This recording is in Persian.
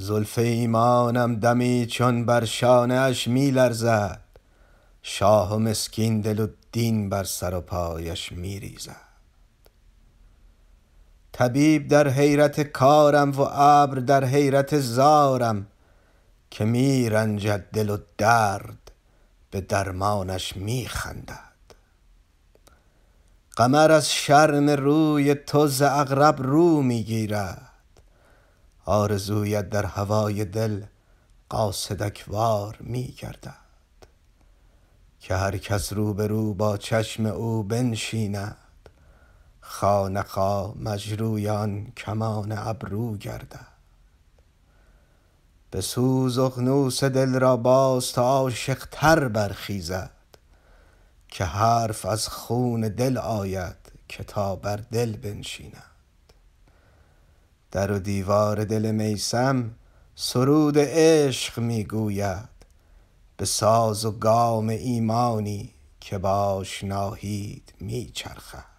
زلف ایمانم دمی چون بر شانه اش می لرزد شاه و مسکین دل و دین بر سر و پایش می ریزد طبیب در حیرت کارم و ابر در حیرت زارم که می رنجد دل و درد به درمانش می خندد قمر از شرم روی تو ز عقرب رو می گیرد آرزویت در هوای دل قاصدک وار می گردد. که هر کس روبرو با چشم او بنشیند خانقا مجروی آن کمان ابرو گردد. بسوز اقنوس دل را باز تا عاشق تر برخیزد که حرف از خون دل آید که تا بر دل بنشیند. در و دیوار دل میثم سرود عشق می گوید به ساز و گام ایمانی که به آشناهیت می چرخد